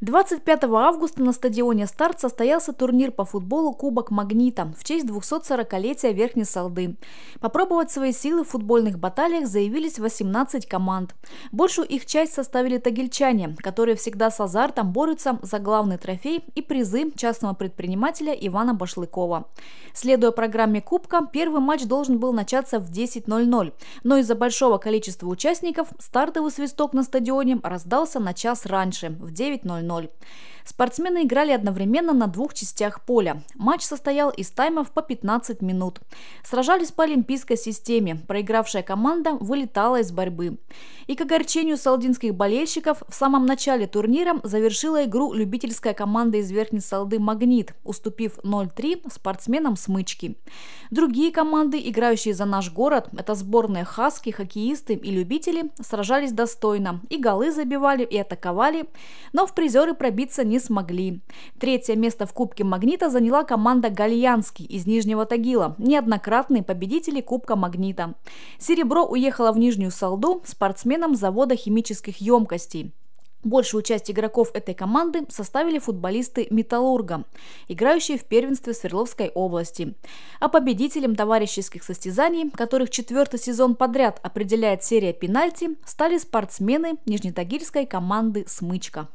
25 августа на стадионе «Старт» состоялся турнир по футболу «Кубок Магнита» в честь 240-летия Верхней Салды. Попробовать свои силы в футбольных баталиях заявились 18 команд. Большую их часть составили тагильчане, которые всегда с азартом борются за главный трофей и призы частного предпринимателя Ивана Башлыкова. Следуя программе Кубка, первый матч должен был начаться в 10.00, но из-за большого количества участников стартовый свисток на стадионе раздался на час раньше, в 9.00. español. Спортсмены играли одновременно на двух частях поля. Матч состоял из таймов по 15 минут. Сражались по олимпийской системе. Проигравшая команда вылетала из борьбы. И к огорчению салдинских болельщиков в самом начале турнира завершила игру любительская команда из Верхней Салды «Магнит», уступив 0-3 спортсменам «Смычки». Другие команды, играющие за наш город, это сборные «Хаски», хоккеисты и любители, сражались достойно. И голы забивали, и атаковали, но в призеры пробиться не смогли. Третье место в Кубке «Магнита» заняла команда «Гальянский» из Нижнего Тагила, неоднократные победители Кубка «Магнита». Серебро уехало в Нижнюю Салду спортсменам завода химических емкостей. Большую часть игроков этой команды составили футболисты «Металлурга», играющие в первенстве Свердловской области. А победителем товарищеских состязаний, которых четвертый сезон подряд определяет серия пенальти, стали спортсмены нижнетагильской команды «Смычка».